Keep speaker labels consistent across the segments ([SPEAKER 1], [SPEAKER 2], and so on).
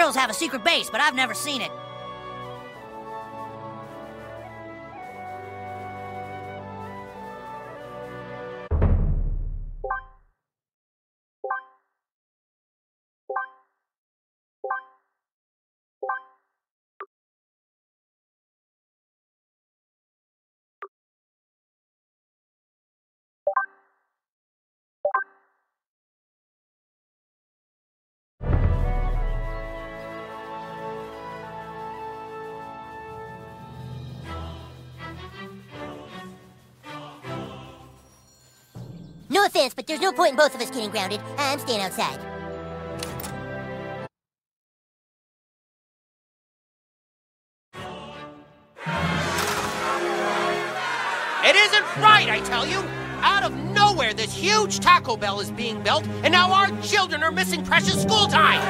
[SPEAKER 1] Girls have a secret base, but I've never seen it.
[SPEAKER 2] No offense, but there's no point in both of us getting grounded. I'm staying outside.
[SPEAKER 3] It isn't right, I tell you! Out of nowhere, this huge Taco Bell is being built, and now our children are missing precious school time!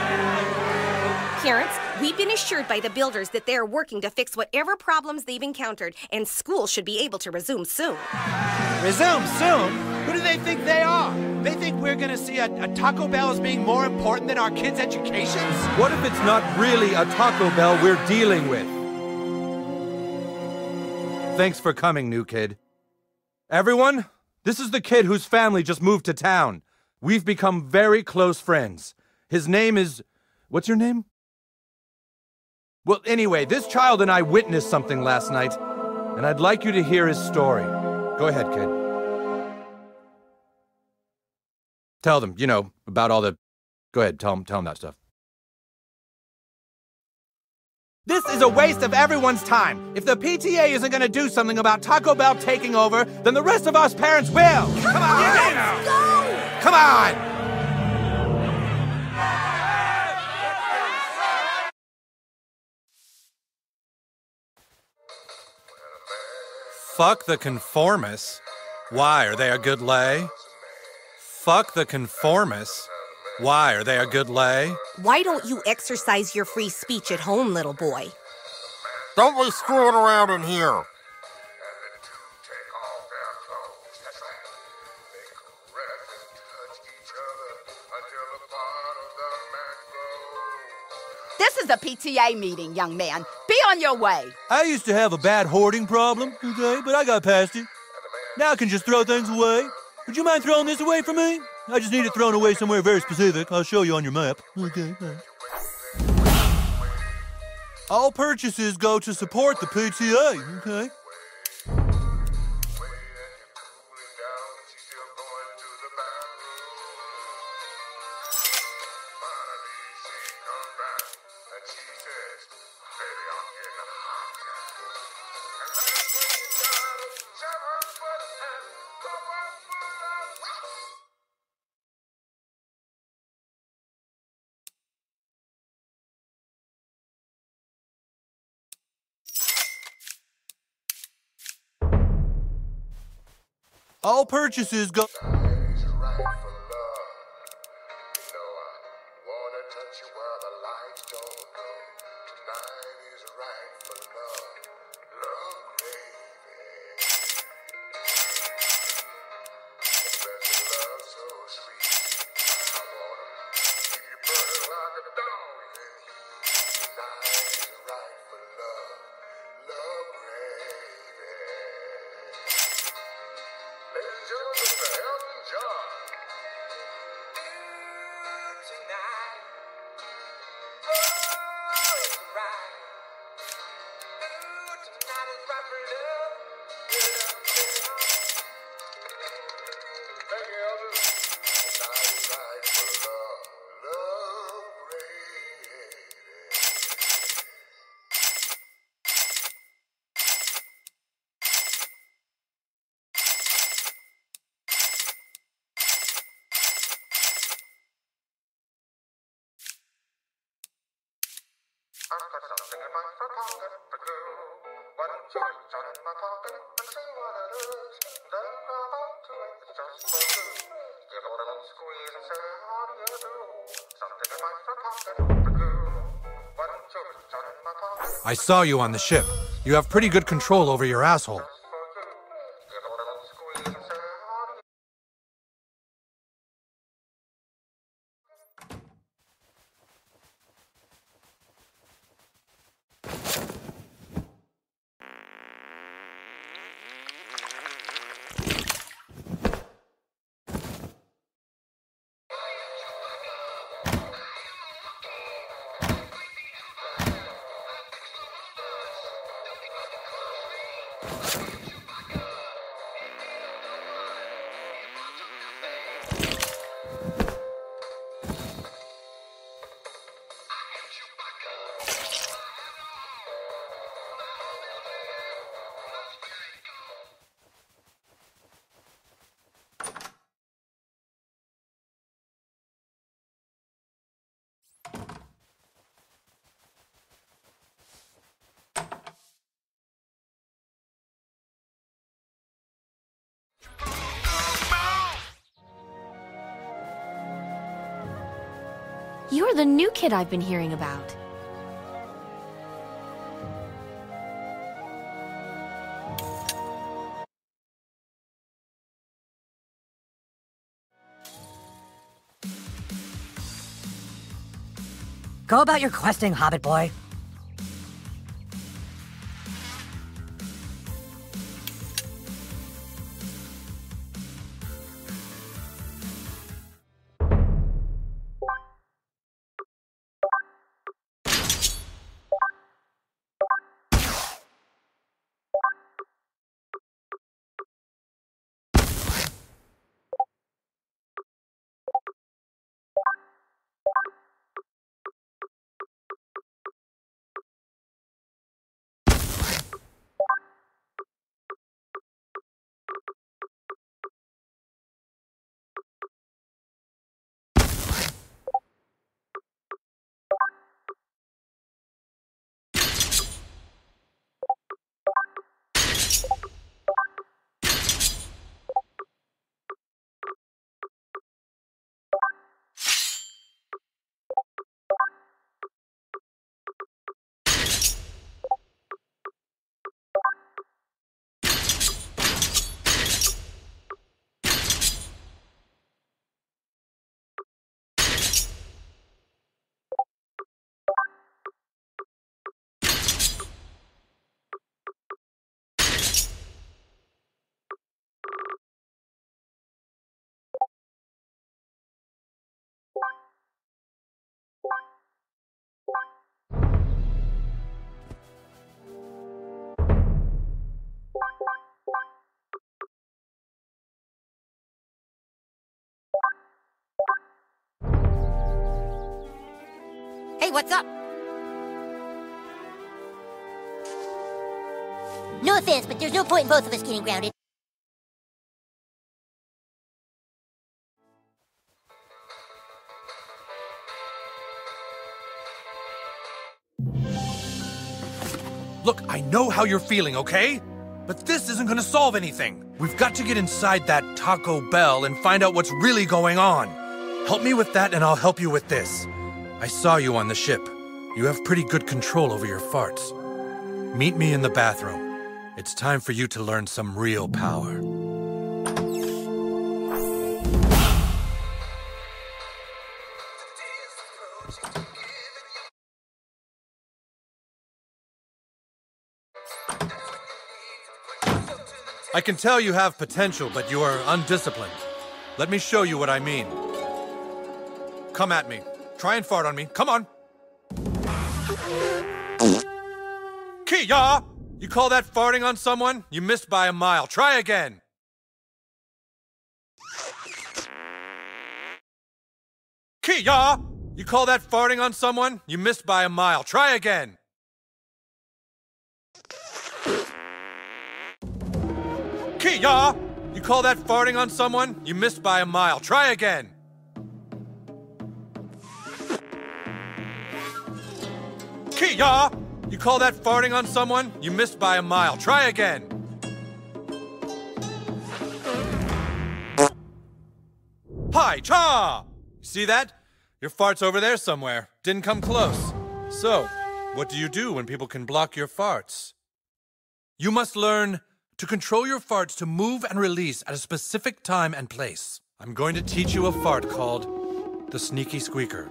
[SPEAKER 4] Parents, we've been assured by the builders that they are working to fix whatever problems they've encountered, and school should be able to resume soon.
[SPEAKER 5] Resume soon? Who do they think they are? They think we're gonna see a, a Taco Bell as being more important than our kids' educations?
[SPEAKER 6] What if it's not really a Taco Bell we're dealing with? Thanks for coming, new kid. Everyone, this is the kid whose family just moved to town. We've become very close friends. His name is. What's your name? Well, anyway, this child and I witnessed something last night, and I'd like you to hear his story. Go ahead, kid. Tell them, you know, about all the. Go ahead, tell them, tell them that stuff.
[SPEAKER 5] This is a waste of everyone's time. If the PTA isn't gonna do something about Taco Bell taking over, then the rest of us parents will. Come, on!
[SPEAKER 2] Go!
[SPEAKER 5] Come on!
[SPEAKER 6] Fuck the conformists. Why are they a good lay? Fuck the conformists. Why are they a good lay?
[SPEAKER 4] Why don't you exercise your free speech at home, little boy?
[SPEAKER 7] Don't be screwing around in here.
[SPEAKER 8] This is a PTA meeting, young man. Be on your way.
[SPEAKER 9] I used to have a bad hoarding problem, okay, but I got past it. Now I can just throw things away. Would you mind throwing this away for me? I just need it thrown away somewhere very specific. I'll show you on your map. Okay. All purchases go to support the PTA, okay? All purchases go.
[SPEAKER 6] I saw you on the ship. You have pretty good control over your asshole.
[SPEAKER 10] You're the new kid I've been hearing about.
[SPEAKER 1] Go about your questing, Hobbit boy.
[SPEAKER 2] Hey, what's up? No offense, but there's no point in both of us getting grounded.
[SPEAKER 6] Look, I know how you're feeling, okay? But this isn't gonna solve anything. We've got to get inside that Taco Bell and find out what's really going on. Help me with that, and I'll help you with this. I saw you on the ship. You have pretty good control over your farts. Meet me in the bathroom. It's time for you to learn some real power. I can tell you have potential, but you are undisciplined. Let me show you what I mean. Come at me. Try and fart on me. Come on. Kia! You call that farting on someone? You missed by a mile. Try again. Kia! You call that farting on someone? You missed by a mile. Try again. Kia! You call that farting on someone? You missed by a mile. Try again. Kia! You call that farting on someone? You missed by a mile. Try again. Hi, cha! See that? Your fart's over there somewhere. Didn't come close. So, what do you do when people can block your farts? You must learn to control your farts to move and release at a specific time and place. I'm going to teach you a fart called the Sneaky Squeaker.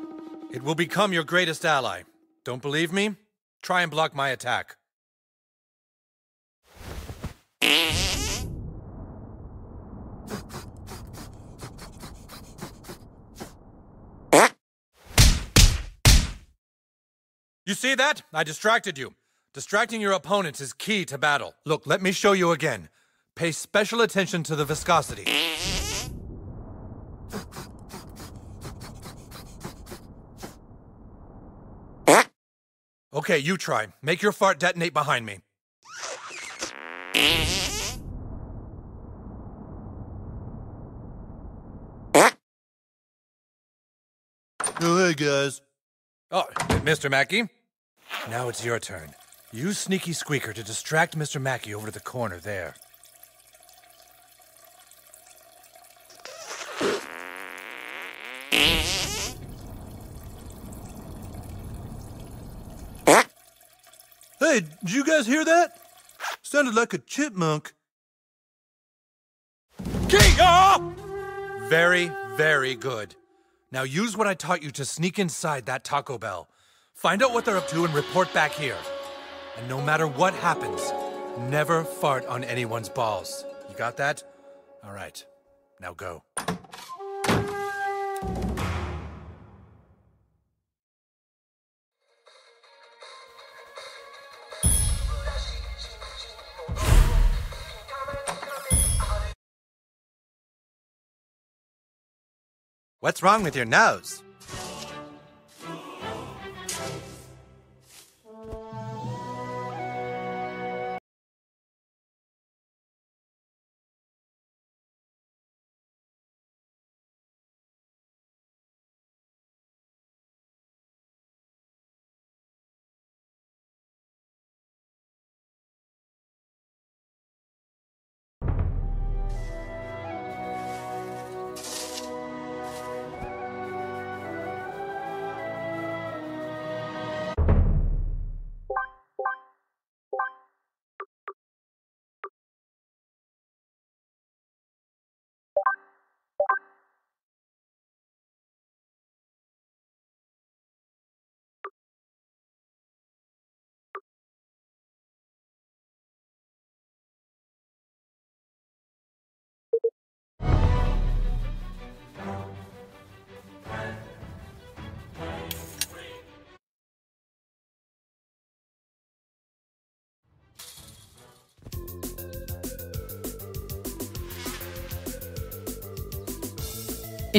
[SPEAKER 6] It will become your greatest ally. Don't believe me? Try and block my attack. You see that? I distracted you. Distracting your opponents is key to battle. Look, let me show you again. Pay special attention to the viscosity. Okay, you try. Make your fart detonate behind me.
[SPEAKER 9] Oh, hey, guys.
[SPEAKER 6] Oh, Mr. Mackey. Now it's your turn. Use Sneaky Squeaker to distract Mr. Mackey over to the corner there.
[SPEAKER 9] Hey, did you guys hear that? Sounded like a chipmunk.
[SPEAKER 6] Kia! Very, very good. Now use what I taught you to sneak inside that Taco Bell. Find out what they're up to and report back here. And no matter what happens, never fart on anyone's balls. You got that? All right. Now go. What's wrong with your nose?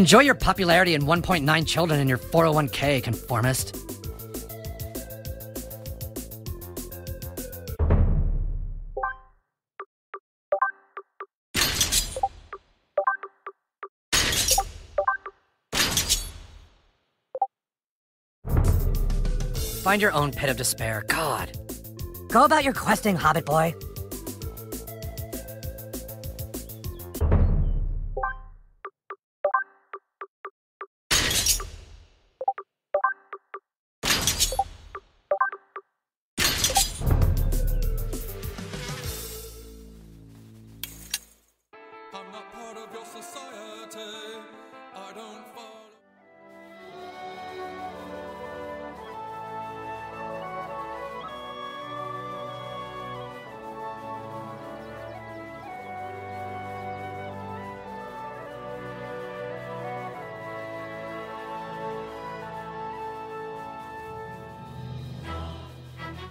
[SPEAKER 1] Enjoy your popularity and 1.9 children in your 401k, conformist. Find your own pit of despair. God.
[SPEAKER 2] Go about your questing, Hobbit boy.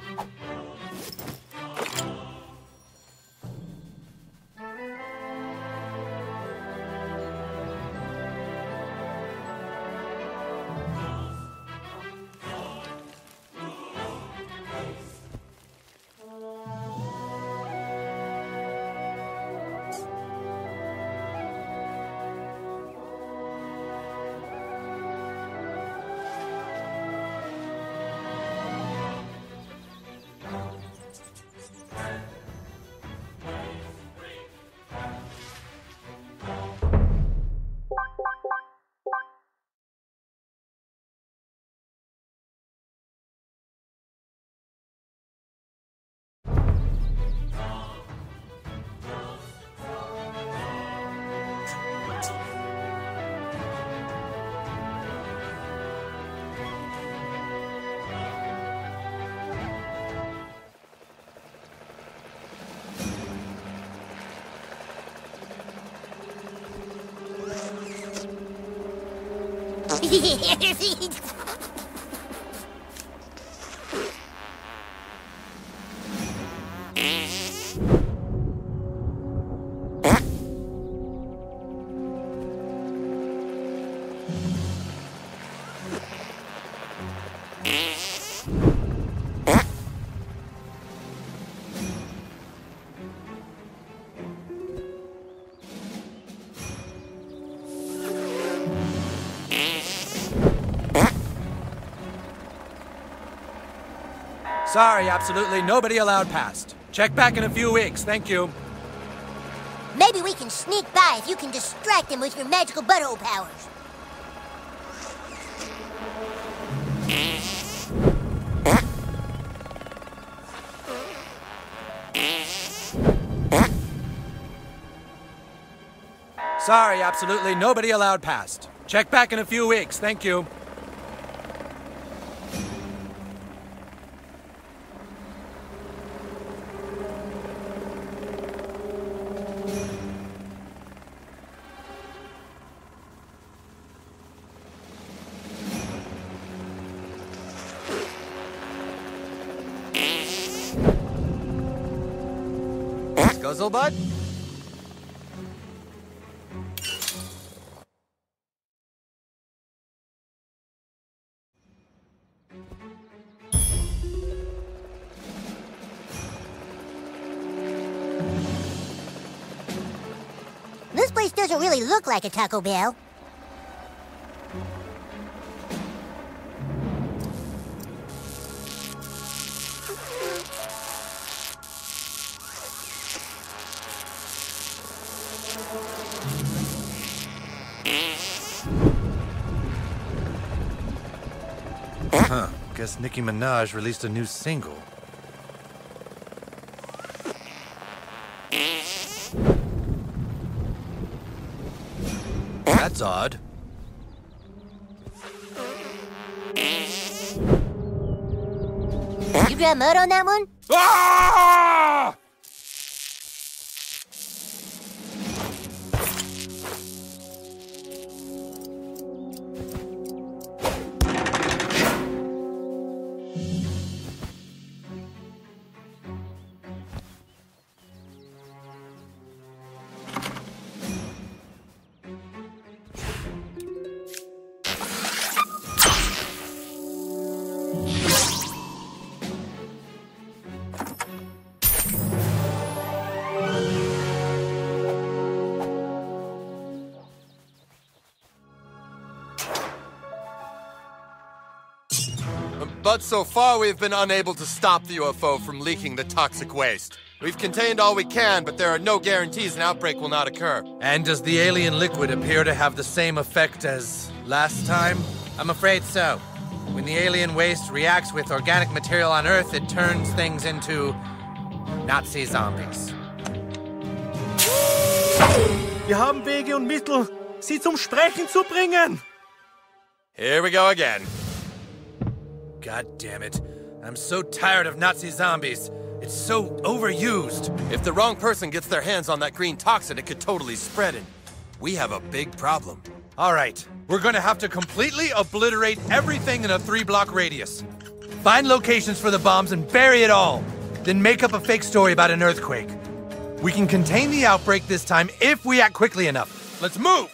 [SPEAKER 6] どうぞ。Follow. Sorry, absolutely nobody allowed past. Check back in a few weeks, thank you.
[SPEAKER 2] Maybe we can sneak by if you can distract them with your magical butthole powers.
[SPEAKER 5] Sorry, absolutely nobody allowed past. Check back in a few weeks, thank you.
[SPEAKER 6] Guzzlebud?
[SPEAKER 2] This place doesn't really look like a Taco Bell.
[SPEAKER 6] Guess Nicki Minaj released a new single. That's odd.
[SPEAKER 2] You got mud on that one?
[SPEAKER 6] Ah!
[SPEAKER 11] But so far, we've been unable to stop the UFO from leaking the toxic waste. We've contained all we can, but there are no guarantees an outbreak will not occur.
[SPEAKER 6] And does the alien liquid appear to have the same effect as last time?
[SPEAKER 5] I'm afraid so. When the alien waste reacts with organic material on Earth, it turns things into Nazi zombies.
[SPEAKER 9] Wir haben Wege und Mittel, sie zum Sprechen zu bringen.
[SPEAKER 11] Here we go again.
[SPEAKER 6] God damn it. I'm so tired of Nazi zombies. It's so overused.
[SPEAKER 11] If the wrong person gets their hands on that green toxin, it could totally spread it. We have a big problem.
[SPEAKER 6] All right, we're gonna have to completely obliterate everything in a three block radius. Find locations for the bombs and bury it all. Then make up a fake story about an earthquake. We can contain the outbreak this time if we act quickly enough. Let's move!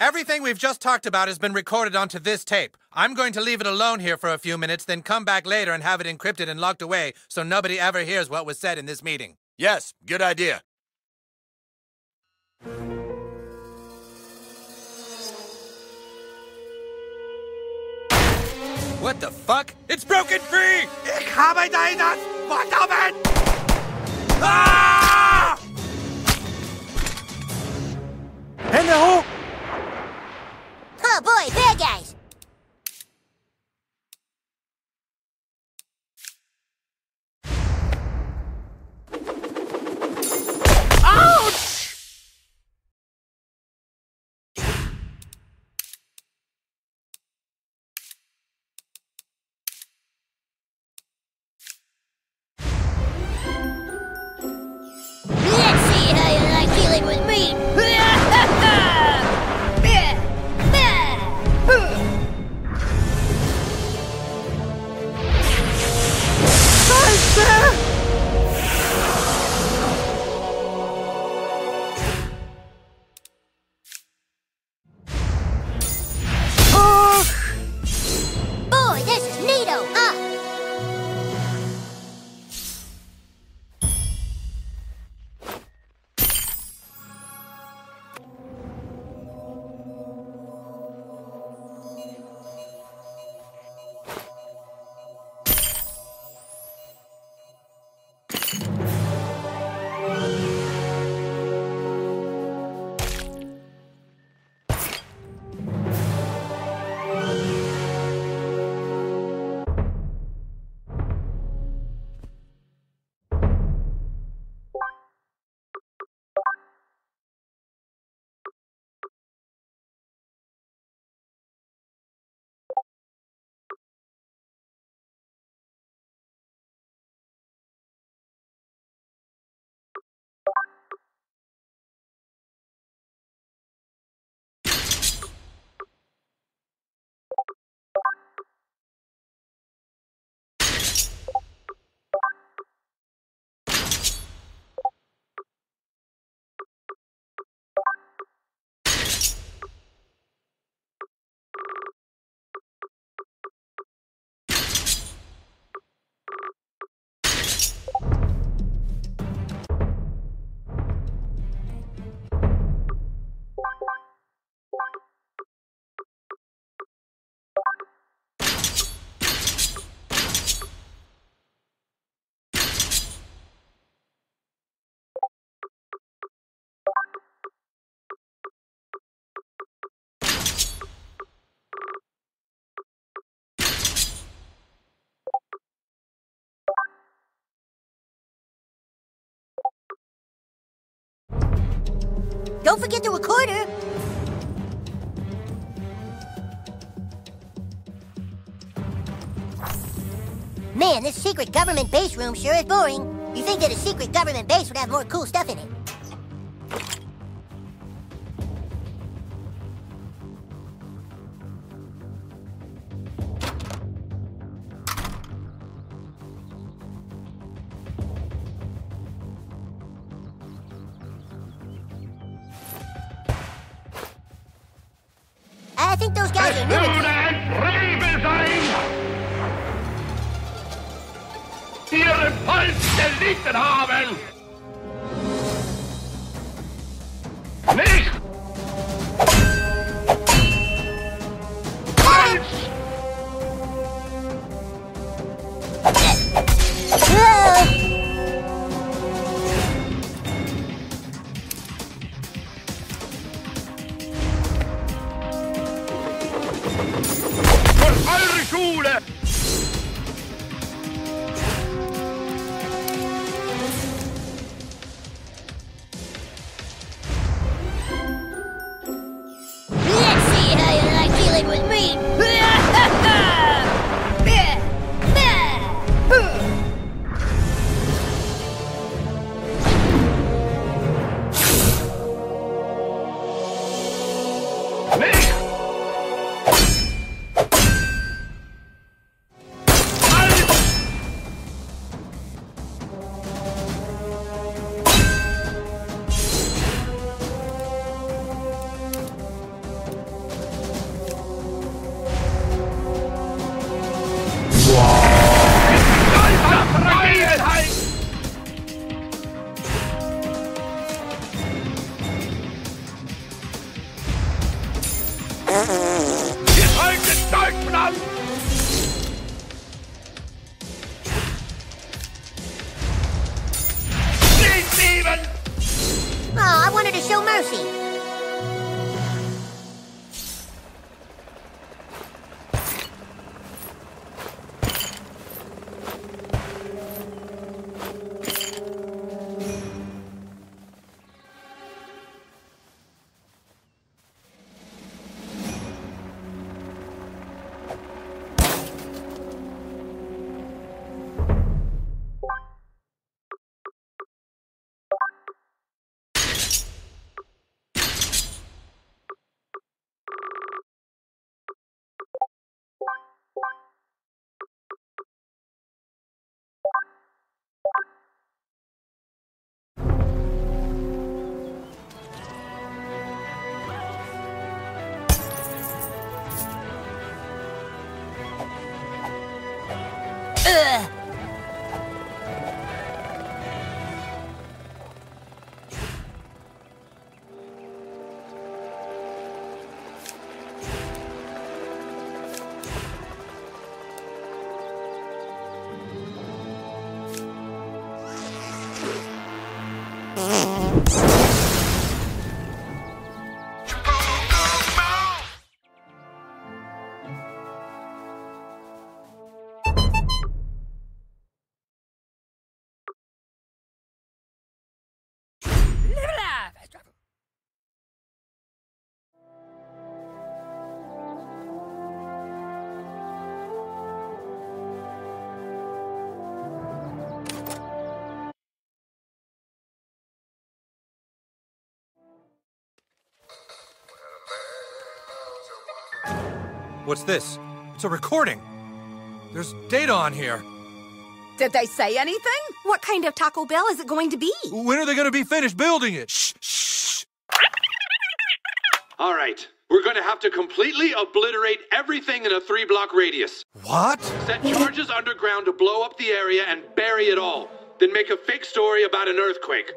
[SPEAKER 5] Everything we've just talked about has been recorded onto this tape. I'm going to leave it alone here for a few minutes, then come back later and have it encrypted and locked away so nobody ever hears what was said in this meeting.
[SPEAKER 11] Yes, good idea.
[SPEAKER 5] What the fuck?
[SPEAKER 6] It's broken free! Ich habe das Verdommen! Ah!
[SPEAKER 2] Don't forget the recorder. Man, this secret government base room sure is boring. You think that a secret government base would have more cool stuff in it? Think those guys are lunatics.
[SPEAKER 12] Ihren Puls gelitten haben!
[SPEAKER 2] you.
[SPEAKER 6] What's this? It's a recording. There's data on here.
[SPEAKER 8] Did they say anything?
[SPEAKER 4] What kind of Taco Bell is it going to be?
[SPEAKER 13] When are they going to be finished building it? Shh,
[SPEAKER 6] shh.
[SPEAKER 14] All right, we're going to have to completely obliterate everything in a three block radius.
[SPEAKER 6] What?
[SPEAKER 14] Set charges underground to blow up the area and bury it all. Then make a fake story about an earthquake.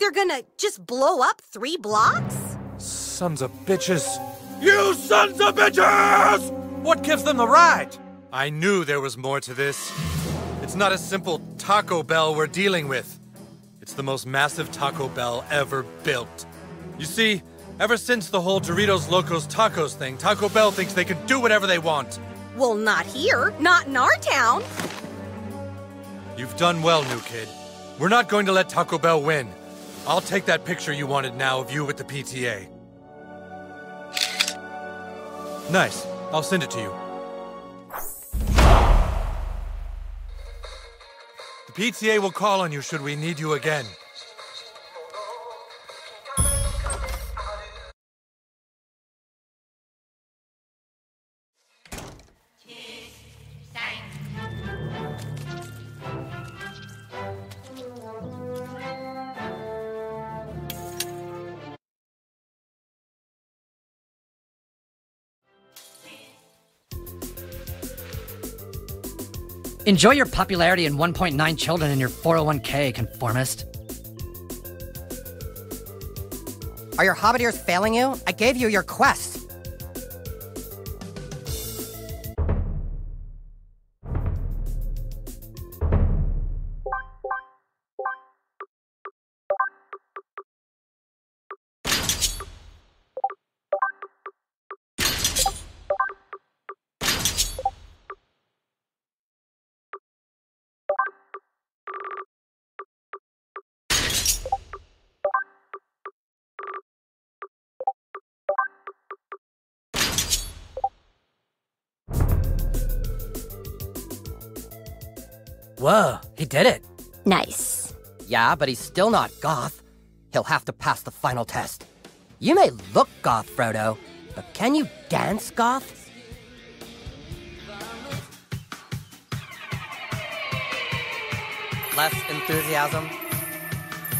[SPEAKER 4] They're gonna just blow up three blocks?
[SPEAKER 6] Sons of bitches.
[SPEAKER 15] You sons of bitches!
[SPEAKER 6] What gives them the right? I knew there was more to this. It's not a simple Taco Bell we're dealing with. It's the most massive Taco Bell ever built. You see, ever since the whole Doritos Locos Tacos thing, Taco Bell thinks they can do whatever they want.
[SPEAKER 4] Well, not here. Not in our town.
[SPEAKER 6] You've done well, new kid. We're not going to let Taco Bell win. I'll take that picture you wanted now of you with the PTA. Nice. I'll send it to you. The PTA will call on you should we need you again.
[SPEAKER 1] Enjoy your popularity and 1.9 children in your 401k, conformist.
[SPEAKER 16] Are your hobbit ears failing you? I gave you your quest.
[SPEAKER 1] Whoa, he did it.
[SPEAKER 10] Nice.
[SPEAKER 16] Yeah, but he's still not goth. He'll have to pass the final test. You may look goth, Frodo, but can you dance goth? Less enthusiasm?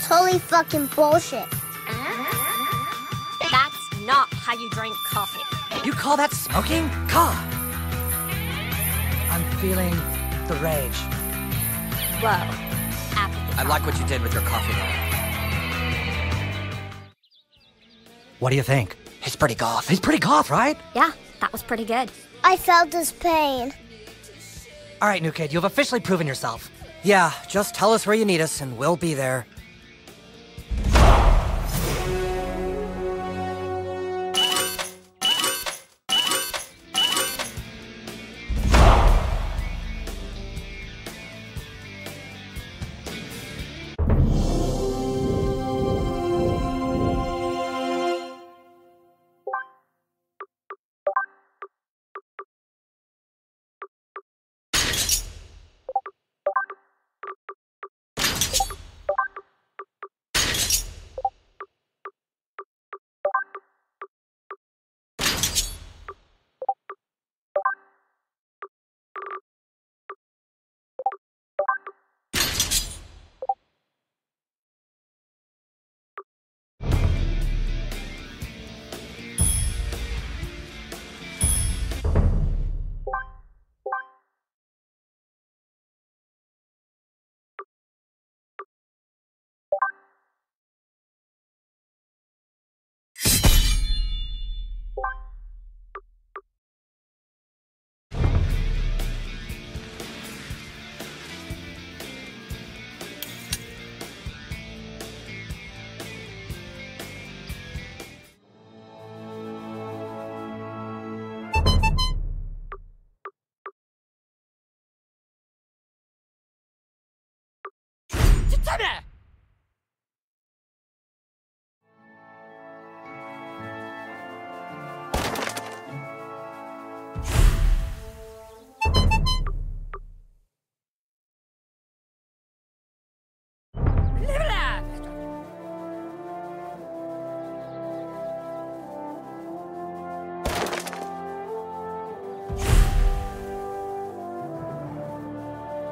[SPEAKER 17] Totally fucking bullshit.
[SPEAKER 4] That's not how you drink coffee.
[SPEAKER 1] You call that smoking? God. I'm feeling the rage.
[SPEAKER 4] Whoa.
[SPEAKER 16] I like what you did with your coffee there.
[SPEAKER 1] What do you think? He's pretty goth. He's pretty goth, right?
[SPEAKER 10] Yeah, that was pretty good.
[SPEAKER 17] I felt his pain.
[SPEAKER 1] All right, new kid, you've officially proven yourself.
[SPEAKER 16] Yeah, just tell us where you need us and we'll be there.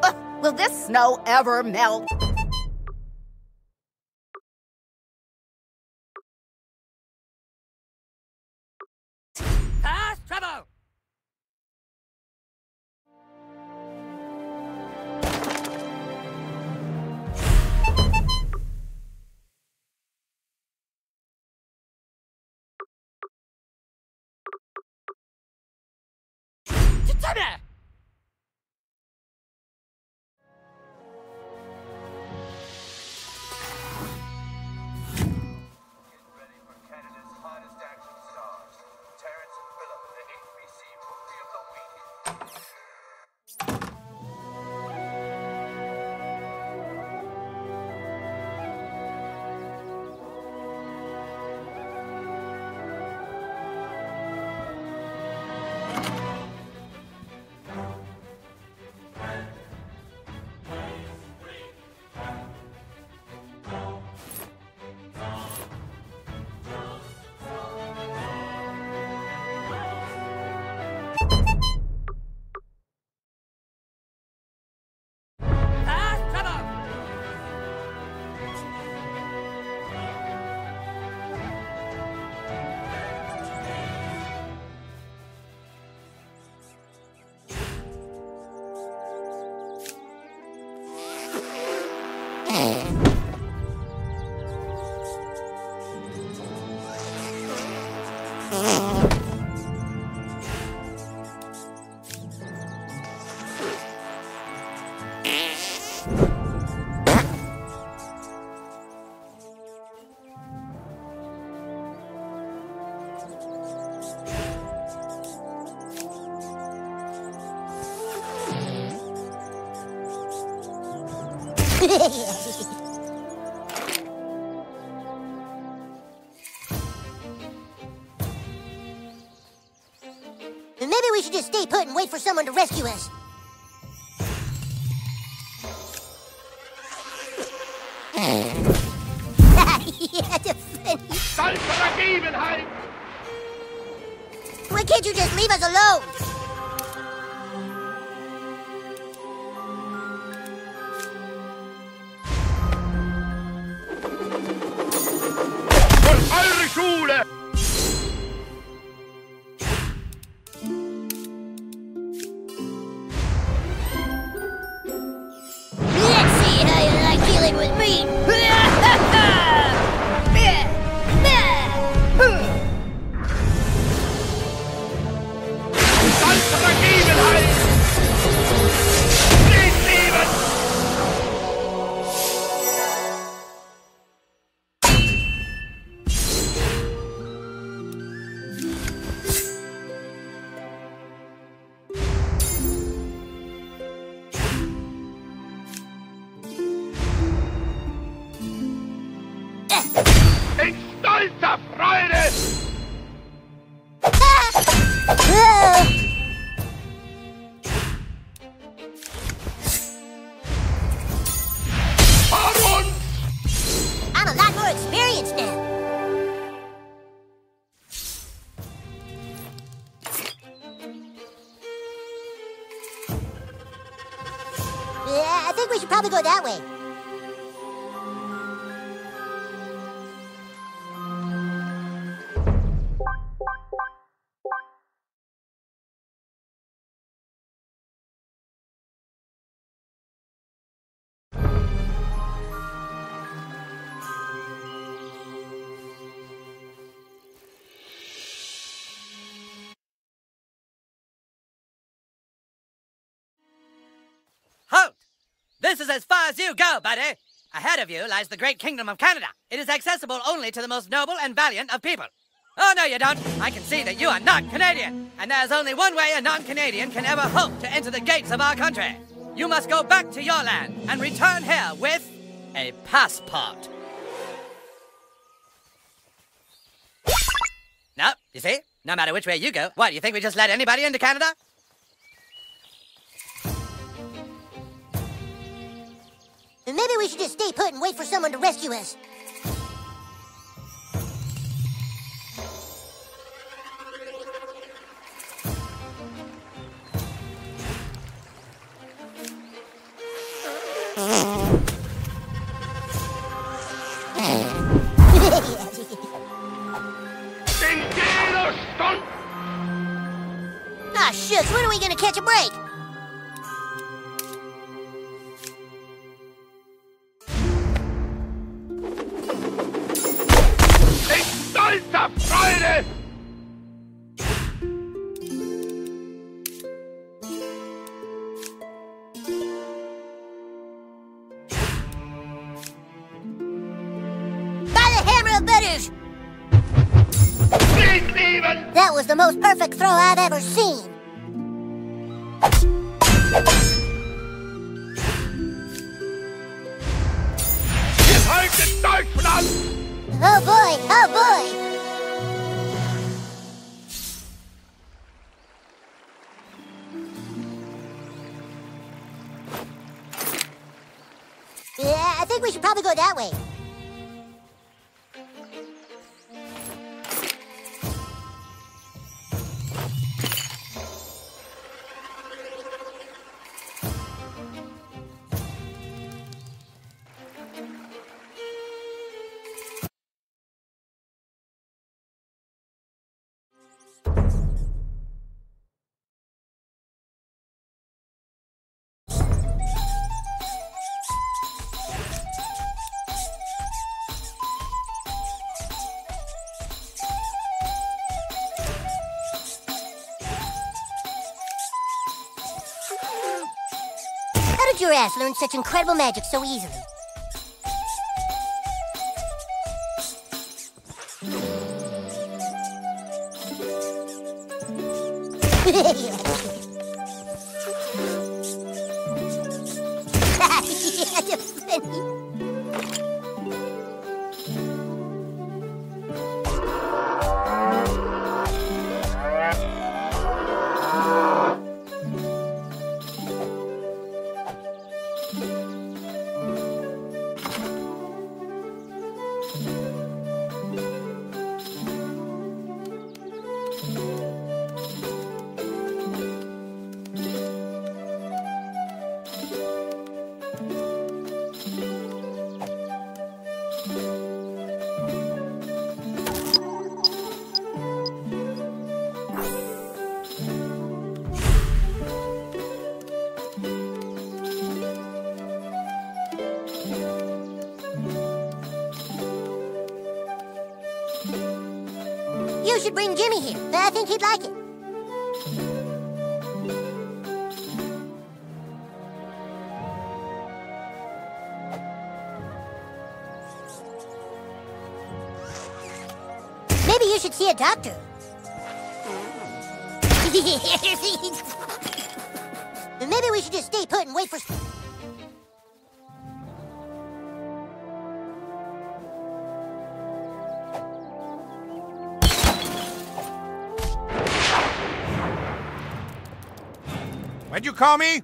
[SPEAKER 8] Uh, will this snow ever melt?
[SPEAKER 1] Gitsene!
[SPEAKER 2] Maybe we should just stay put and wait for someone to rescue us.
[SPEAKER 1] This is as far as you go, buddy. Ahead of you lies the great kingdom of Canada. It is accessible only to the most noble and valiant of people. Oh, no, you don't. I can see that you are not Canadian. And there's only one way a non Canadian can ever hope to enter the gates of our country. You must go back to your land and return here with a passport. No, you see? No matter which way you go, what, do you think we just let anybody into Canada?
[SPEAKER 2] Maybe we should just stay put and wait for someone to rescue us. Ah, shucks, when are we gonna catch a break? Perfect throw I've ever seen. Your ass learn such incredible magic so easily? He'd like it. Maybe you should see a doctor. Maybe we should just stay put and wait for.
[SPEAKER 6] Call me?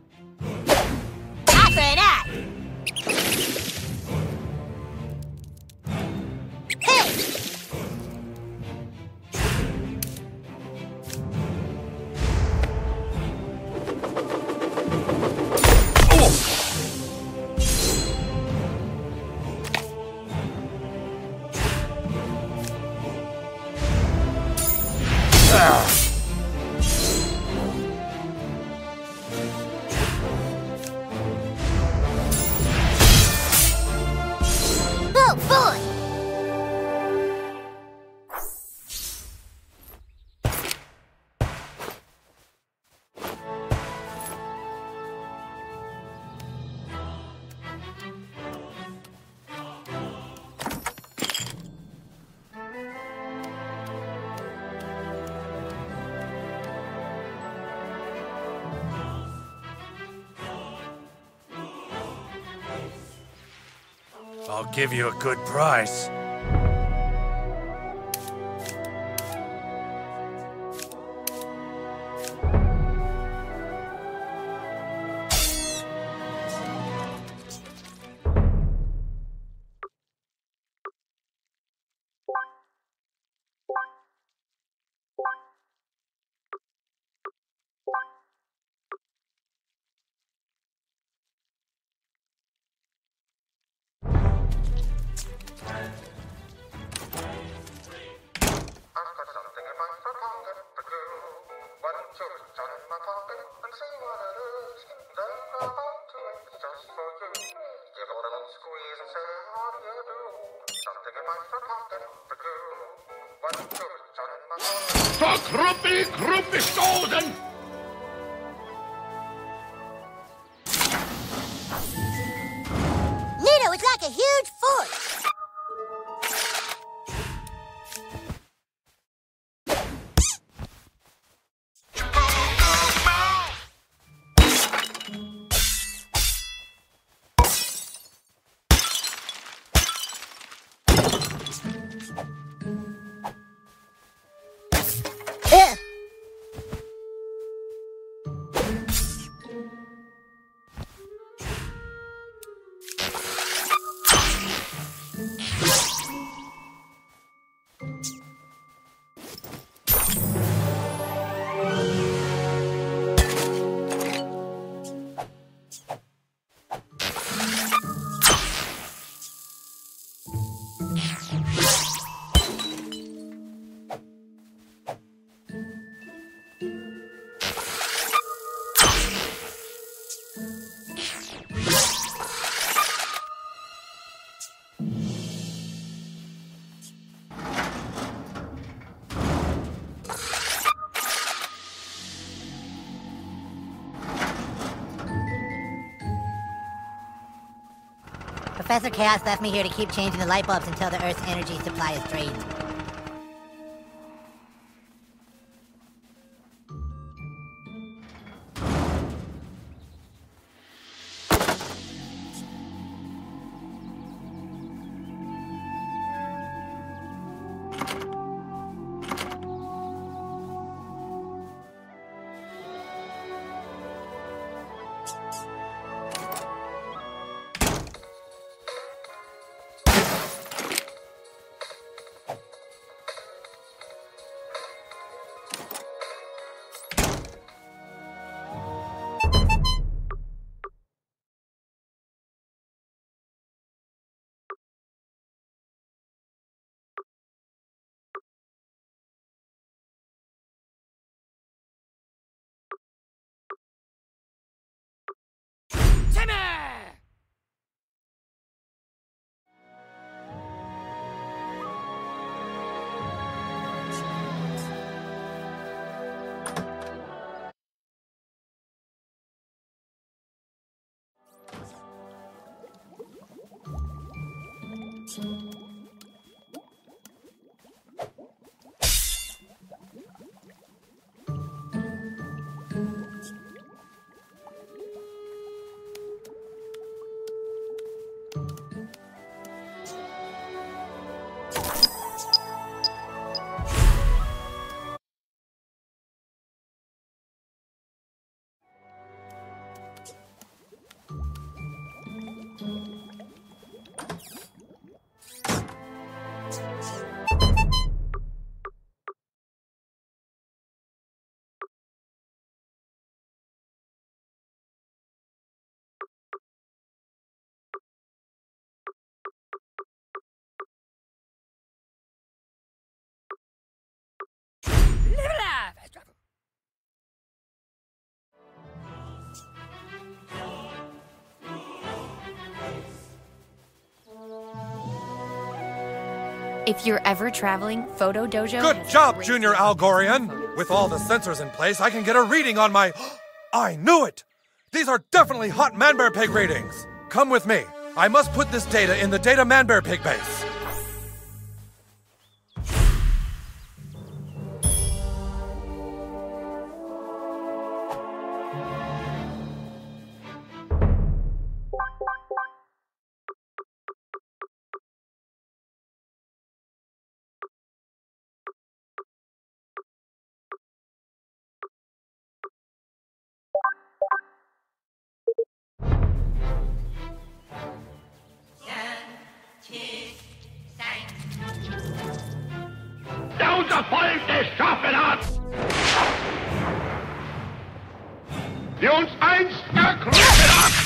[SPEAKER 12] Give you a good price.
[SPEAKER 2] Professor Chaos left me here to keep changing the light bulbs until the Earth's energy supply is drained.
[SPEAKER 18] If you're ever traveling, Photo Dojo.
[SPEAKER 6] Good job, Junior Algorian! With all the sensors in place, I can get a reading on my. I knew it! These are definitely hot ManBearPig readings! Come with me. I must put this data in the Data ManBearPig base.
[SPEAKER 12] Unser Volk es schaffen hat, die uns einst ergriffen hat.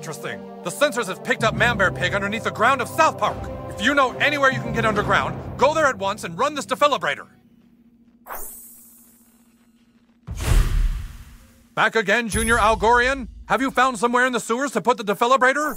[SPEAKER 6] Interesting. The sensors have picked up ManBearPig underneath the ground of South Park. If you know anywhere you can get underground, go there at once and run this defibrillator. Back again, Junior Algorian? Have you found somewhere in the sewers to put the defibrillator?